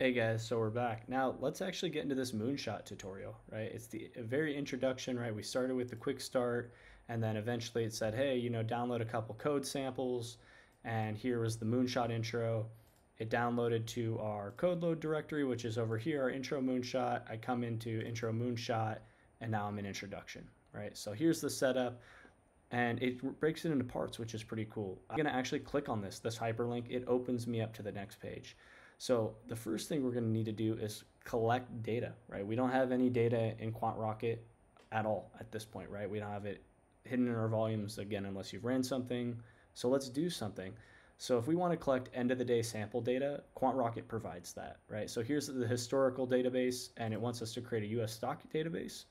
Hey guys, so we're back. Now let's actually get into this moonshot tutorial, right? It's the very introduction, right? We started with the quick start and then eventually it said, hey, you know, download a couple code samples and here was the moonshot intro. It downloaded to our code load directory, which is over here, our intro moonshot. I come into intro moonshot and now I'm in introduction, right? So here's the setup and it breaks it into parts, which is pretty cool. I'm gonna actually click on this, this hyperlink. It opens me up to the next page. So the first thing we're going to need to do is collect data, right? We don't have any data in QuantRocket at all at this point, right? We don't have it hidden in our volumes again unless you've ran something. So let's do something. So if we want to collect end of the day sample data, QuantRocket provides that, right? So here's the historical database and it wants us to create a US stock database.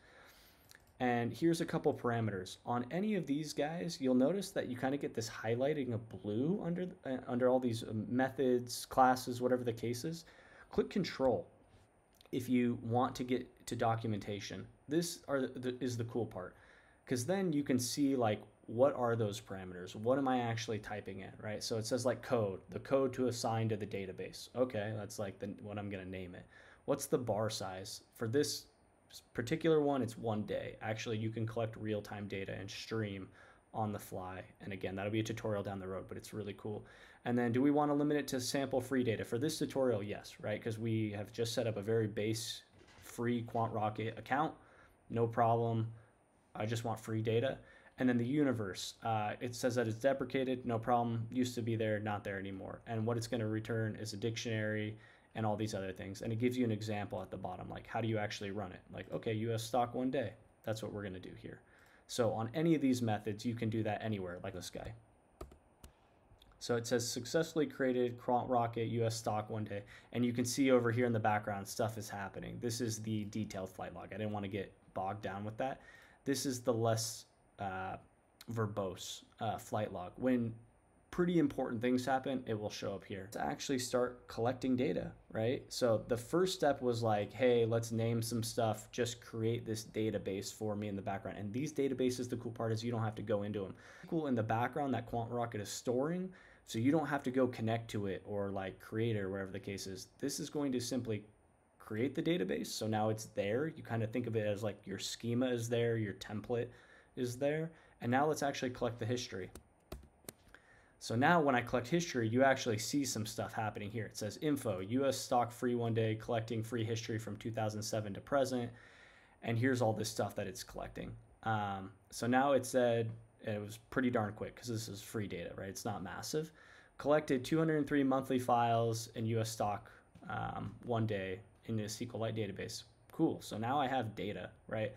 And here's a couple parameters. On any of these guys, you'll notice that you kind of get this highlighting of blue under, uh, under all these um, methods, classes, whatever the case is. Click control if you want to get to documentation. This are the, is the cool part because then you can see like what are those parameters? What am I actually typing in, right? So it says like code, the code to assign to the database. Okay, that's like the, what I'm going to name it. What's the bar size? For this particular one, it's one day. Actually, you can collect real-time data and stream on the fly. And again, that'll be a tutorial down the road, but it's really cool. And then do we want to limit it to sample free data? For this tutorial, yes, right? Because we have just set up a very base free QuantRocket account. No problem. I just want free data. And then the universe, uh, it says that it's deprecated, no problem. Used to be there, not there anymore. And what it's going to return is a dictionary and all these other things. And it gives you an example at the bottom, like how do you actually run it? Like, okay, US stock one day. That's what we're gonna do here. So on any of these methods, you can do that anywhere, like this guy. So it says successfully created QuantRocket US stock one day. And you can see over here in the background, stuff is happening. This is the detailed flight log. I didn't want to get bogged down with that. This is the less uh, verbose uh, flight log. When pretty important things happen, it will show up here. To actually start collecting data, right? So the first step was like, hey, let's name some stuff, just create this database for me in the background. And these databases, the cool part is you don't have to go into them. Cool in the background that QuantRocket is storing, so you don't have to go connect to it or like create it or whatever the case is. This is going to simply create the database. So now it's there. You kind of think of it as like your schema is there, your template is there. And now let's actually collect the history. So now when I collect history, you actually see some stuff happening here. It says info, US stock free one day, collecting free history from 2007 to present. And here's all this stuff that it's collecting. Um, so now it said, it was pretty darn quick because this is free data, right? It's not massive. Collected 203 monthly files in US stock um, one day in the SQLite database. Cool. So now I have data, right?